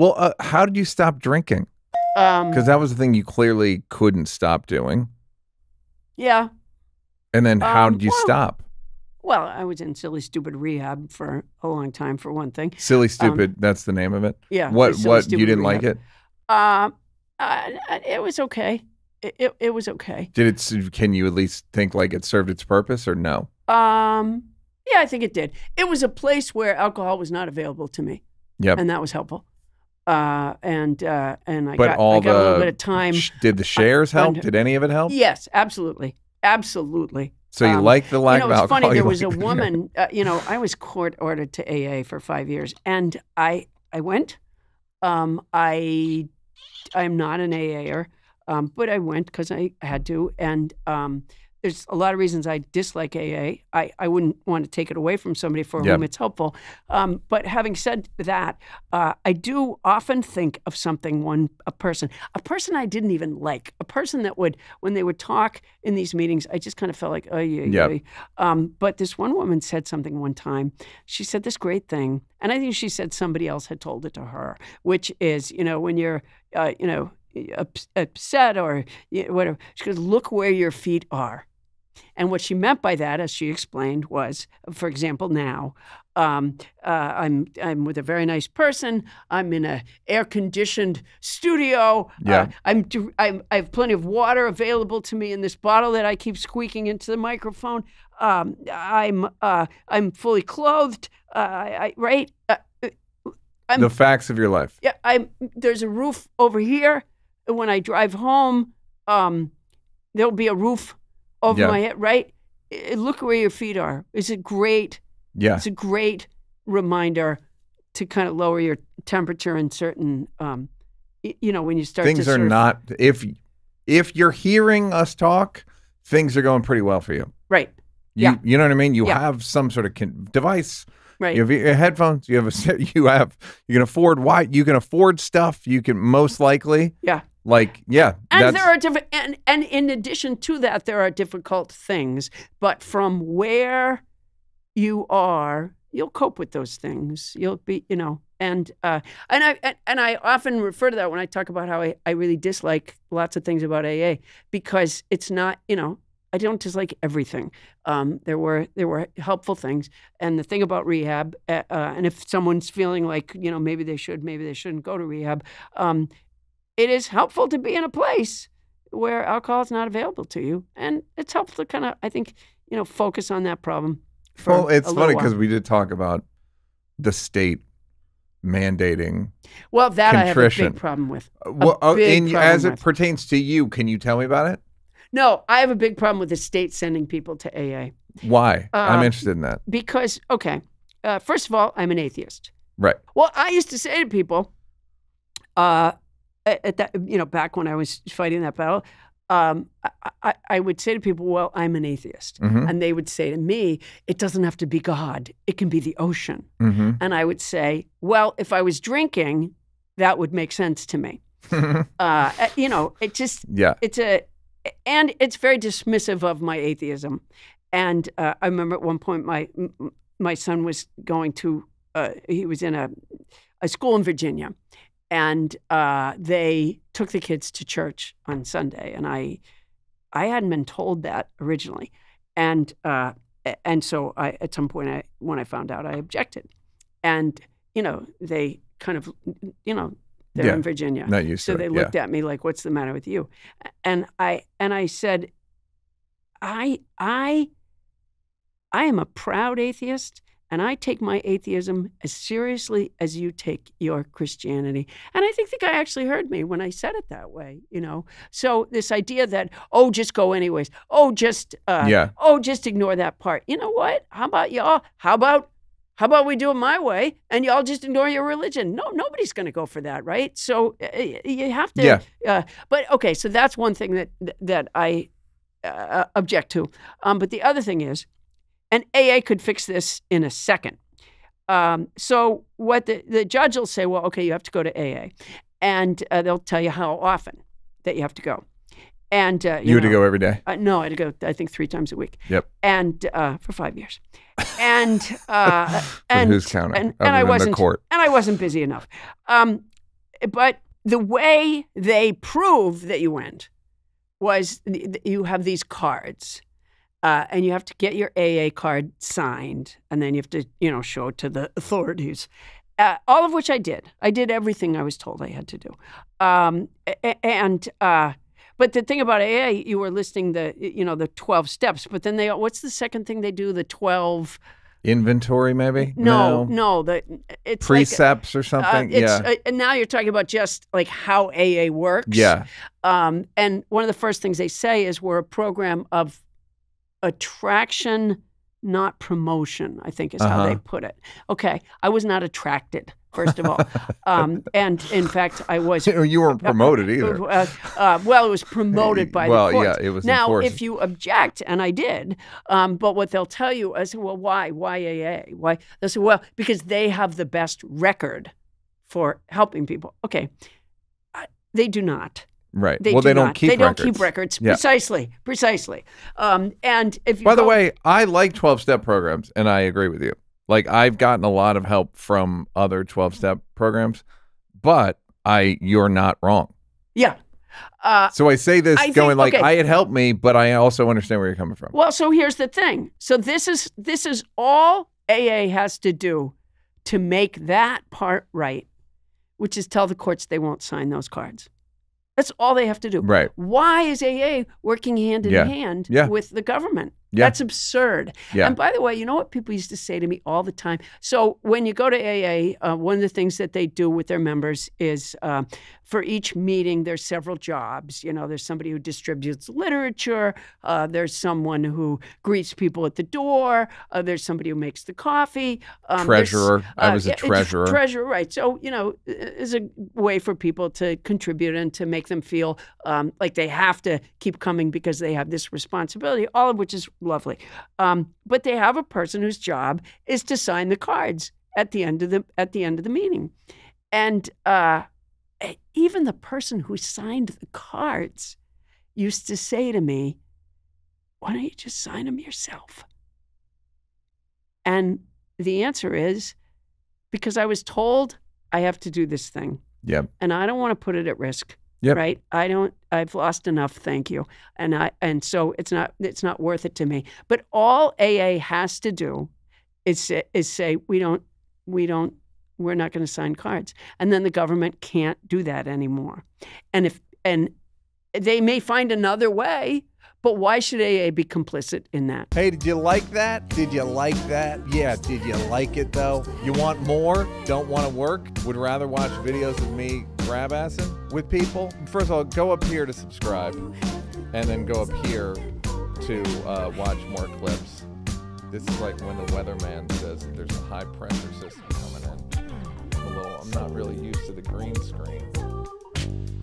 Well, uh, how did you stop drinking? Um, Because that was the thing you clearly couldn't stop doing. yeah. And then how Um, did you well- stop? Well, I was in silly, stupid rehab for a long time, for one thing. Silly stupid. that's the name of it. um, Yeah. What? Silly, What? You didn't like it? Um, uh, it was okay. It, it, it was okay. Did it? Can you at least think like it served its purpose or no? Um, yeah, I think it did. It was a place where alcohol was not available to me, Yep. and that was helpful. Uh, and uh, and I But got all I got a little bit of time. Sh- Did the shares help? Did any of it help? Yes, absolutely, absolutely. So you Um, like the lack you know, of it's funny. There was a the- woman. Uh, you know, I was court ordered to AA for five years, and I I went. Um, I I'm not an AAer, um, but I went because I had to. And um, there's a lot of reasons I dislike AA. I, I wouldn't want to take it away from somebody for Yeah. whom it's helpful. Um, but having said that, uh, I do often think of something one a person, a person I didn't even like, a person that would when they would talk in these meetings, I just kind of felt like, oh yeah, yeah. Um, but this one woman said something one time. She said this great thing, and I think she said somebody else had told it to her, which is, you know, when you're, uh, you know, upset or whatever, she goes, look where your feet are. And what she meant by that, as she explained, was, for example, now um, uh, I'm I'm with a very nice person. I'm in a air conditioned studio. Yeah. Uh, I'm, I'm I have plenty of water available to me in this bottle that I keep squeaking into the microphone. Um, I'm uh, I'm fully clothed. Uh, I, I, right. Uh, I'm- the facts of your life. yeah, I'm there's a roof over here. When I drive home, um, there'll be a roof over Yeah. my head. Right, look where your feet are. It's a great, Yeah. it's a great reminder to kind of lower your temperature in certain, um, you know, when you start. Things are not. If if you're hearing us talk, things are going pretty well for you. right, You, Yeah. you know what I mean? You Yeah. have some sort of device. right. You have your headphones. You have a set- you have you can afford why you can afford stuff. You can most likely Yeah. Like yeah. And there are different, and, and in addition to that, there are difficult things. But from where you are, you'll cope with those things. You'll be, you know, and uh, and I and, and I often refer to that when I talk about how I, I really dislike lots of things about AA because it's not, you know, I don't dislike everything. Um, there were there were helpful things, and the thing about rehab, uh, uh, and if someone's feeling like you know maybe they should, maybe they shouldn't go to rehab, um, it is helpful to be in a place where alcohol is not available to you, and it's helpful to kind of I think you know focus on that problem. For well, it's funny because we did talk about the state mandating. well that I have a big problem with. Uh, Well, uh, big in, problem as it with. pertains to you, can you tell me about it? No, I have a big problem with the state sending people to AA Why? I'm Um, interested in that. because okay, uh, first of all, I'm an atheist. Right. Well, I used to say to people, uh, at at that, you know, back when I was fighting that battle, um, I, I, I would say to people, "Well, I'm an atheist," Mm-hmm. and they would say to me, "It doesn't have to be God; it can be the ocean." Mm-hmm. And I would say, "Well, if I was drinking, that would make sense to me." Uh, you know, it just yeah. it's a and it's very dismissive of my atheism and uh, i remember at one point my my son was going to uh, he was in a, a school in virginia and uh, they took the kids to church on sunday and i i hadn't been told that originally and uh, and so i at some point i when i found out i objected and you know they kind of you know they're Yeah. in virginia Not used so they it. looked at me like, "What's the matter with you?" And I and I said, "I I I am a proud atheist, and I take my atheism as seriously as you take your Christianity." And I think the guy actually heard me when I said it that way. You know, so this idea that oh, just go anyways, oh, just uh, Yeah. oh, just ignore that part. You know what? How about y'all? How about how about we do it my way and y'all just ignore your religion? No, nobody's going to go for that, right? So uh, you have to. Yeah. Uh, but okay, so that's one thing that that I uh, object to. Um, but the other thing is, and AA could fix this in a second. Um, so what the the judge will say, well, okay, you have to go to AA, and uh, they'll tell you how often that you have to go. And uh, You had to go every day. uh, no, I had to go. I think three times a week. Yep. And uh, for five years, and uh, and who's counting? and, and I wasn't court. and I wasn't busy enough. Um, but the way they prove that you went was th- th- you have these cards. Uh, and you have to get your AA card signed, and then you have to, you know, show it to the authorities. Uh, all of which I did. I did everything I was told I had to do. Um, and uh, but the thing about AA, you were listing the, you know, the twelve steps. But then they, what's the second thing they do? The twelve. Inventory, maybe? No, no, the it's like, Precepts or uh, something? it's, yeah. uh, and now you're talking about just like how AA works. yeah. Um, and one of the first things they say is we're a program of attraction, not promotion, I think is how they Uh-huh. put it. Okay. I was not attracted, first of all. um, and in fact, I was. You, weren't promoted either. Uh, uh, well, it was promoted by well, the courts. yeah, it was now, enforced. if you object, and I did, um, but what they'll tell you is, well, why? Why AA? Why? They say, well, because they have the best record for helping people. Okay. They do not. Right. They well, they don't not. keep They don't keep records. Yeah. Precisely. Precisely. Um, and if you By the way, I like 12 step programs and I agree with you. Like I've gotten a lot of help from other 12 step programs, but I you're not wrong. yeah. Uh, So I say this I think- going like okay. I it helped me, but I also understand where you're coming from. Well, so here's the thing. So this is this is all AA has to do to make that part right, which is tell the courts they won't sign those cards. That's all they have to do. Right. Why is AA working hand in Yeah. hand Yeah. with the government? Yeah. That's absurd. Yeah. And by the way, you know what people used to say to me all the time? So when you go to AA, uh, one of the things that they do with their members is uh, for each meeting, there's several jobs. You know, there's somebody who distributes literature, uh, there's someone who greets people at the door, uh, there's somebody who makes the coffee. um, Treasurer. I was a treasurer. Treasurer, right. So, you know, is a way for people to contribute and to make them feel um, like they have to keep coming because they have this responsibility, all of which is lovely. Um, but they have a person whose job is to sign the cards at the end of the at the end of the meeting. And uh, even the person who signed the cards used to say to me, why don't you just sign them yourself? And the answer is because I was told I have to do this thing Yep. and I don't want to put it at risk. Yep. Right? I don't I've lost enough, thank you. And I and so it's not it's not worth it to me. But all AA has to do is say, is say we don't we don't we're not going to sign cards. And then the government can't do that anymore. And if and they may find another way, but why should AA be complicit in that? Hey, did you like that? Did you like that? Yeah, did you like it though? You want more? Don't want to work? Would rather watch videos of me grab assing with people? First of all, go up here to subscribe, and then go up here to uh, watch more clips. This is like when the weatherman says that there's a high pressure system coming in. I'm little, I'm not really used to the green screen.